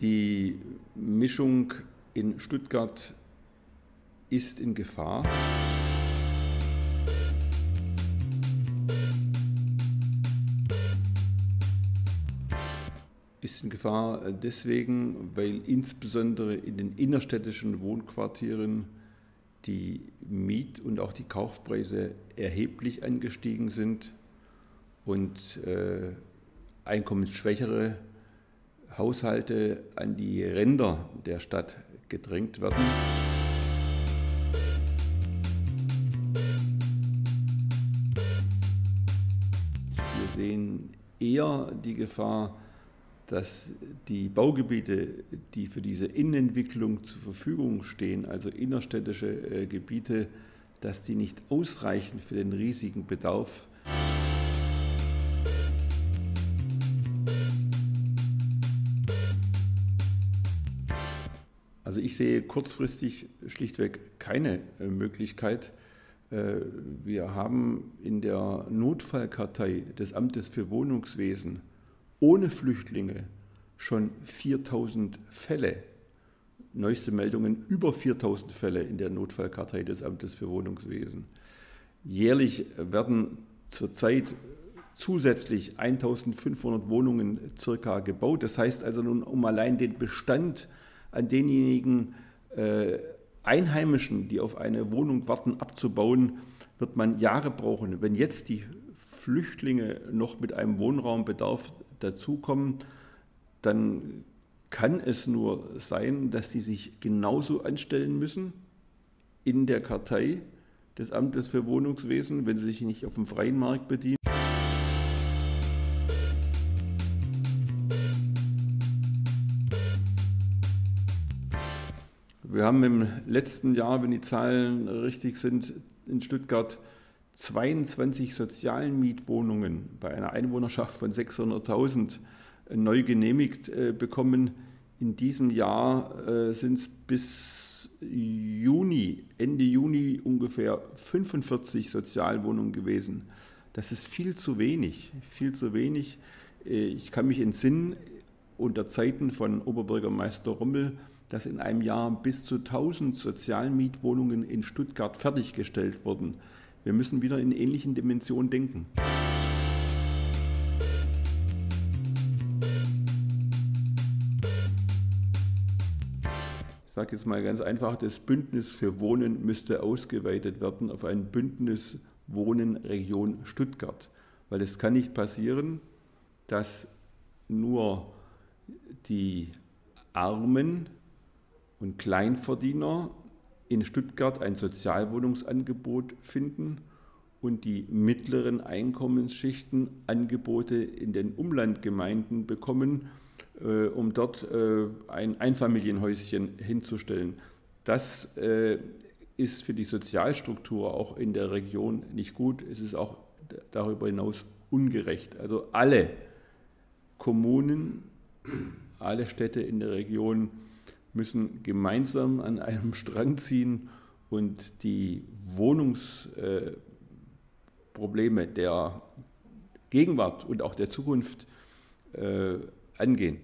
Die Mischung in Stuttgart ist in Gefahr. Ist in Gefahr deswegen, weil insbesondere in den innerstädtischen Wohnquartieren die Miet- und auch die Kaufpreise erheblich angestiegen sind und äh, einkommensschwächere Haushalte an die Ränder der Stadt gedrängt werden. Wir sehen eher die Gefahr, dass die Baugebiete, die für diese Innenentwicklung zur Verfügung stehen, also innerstädtische äh, Gebiete, dass die nicht ausreichen für den riesigen Bedarf Also ich sehe kurzfristig schlichtweg keine äh, Möglichkeit. Äh, wir haben in der Notfallkartei des Amtes für Wohnungswesen ohne Flüchtlinge schon 4000 Fälle, neueste Meldungen über 4000 Fälle in der Notfallkartei des Amtes für Wohnungswesen. Jährlich werden zurzeit zusätzlich 1500 Wohnungen circa gebaut. Das heißt also nun, um allein den Bestand an denjenigen äh, Einheimischen, die auf eine Wohnung warten, abzubauen, wird man Jahre brauchen. Wenn jetzt die Flüchtlinge noch mit einem Wohnraumbedarf dazukommen, dann kann es nur sein, dass die sich genauso anstellen müssen in der Kartei des Amtes für Wohnungswesen, wenn sie sich nicht auf dem freien Markt bedienen. Wir haben im letzten Jahr, wenn die Zahlen richtig sind, in Stuttgart 22 Sozialmietwohnungen bei einer Einwohnerschaft von 600.000 neu genehmigt äh, bekommen. In diesem Jahr äh, sind es bis Juni, Ende Juni ungefähr 45 Sozialwohnungen gewesen. Das ist viel zu wenig, viel zu wenig. Äh, ich kann mich entsinnen, unter Zeiten von Oberbürgermeister Rommel, dass in einem Jahr bis zu 1000 Sozialmietwohnungen in Stuttgart fertiggestellt wurden. Wir müssen wieder in ähnlichen Dimensionen denken. Ich sage jetzt mal ganz einfach, das Bündnis für Wohnen müsste ausgeweitet werden auf ein Bündnis Wohnen Region Stuttgart. Weil es kann nicht passieren, dass nur die Armen und Kleinverdiener in Stuttgart ein Sozialwohnungsangebot finden und die mittleren Einkommensschichten Angebote in den Umlandgemeinden bekommen, äh, um dort äh, ein Einfamilienhäuschen hinzustellen. Das äh, ist für die Sozialstruktur auch in der Region nicht gut. Es ist auch darüber hinaus ungerecht. Also alle Kommunen, alle Städte in der Region müssen gemeinsam an einem Strang ziehen und die Wohnungsprobleme der Gegenwart und auch der Zukunft äh, angehen.